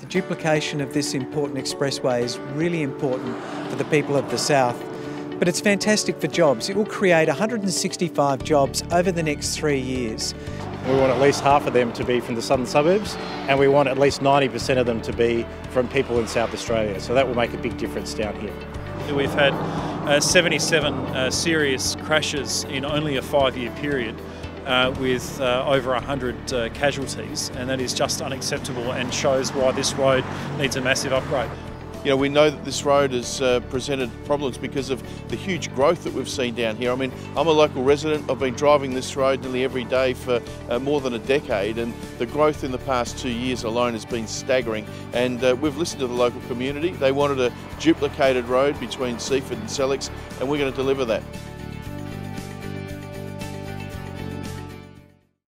The duplication of this important expressway is really important for the people of the south. But it's fantastic for jobs. It will create 165 jobs over the next three years. We want at least half of them to be from the southern suburbs, and we want at least 90% of them to be from people in South Australia. So that will make a big difference down here. We've had uh, 77 uh, serious crashes in only a five year period. Uh, with uh, over 100 uh, casualties, and that is just unacceptable and shows why this road needs a massive upgrade. You know, we know that this road has uh, presented problems because of the huge growth that we've seen down here. I mean, I'm a local resident. I've been driving this road nearly every day for uh, more than a decade, and the growth in the past two years alone has been staggering. And uh, we've listened to the local community. They wanted a duplicated road between Seaford and Sellicks, and we're going to deliver that.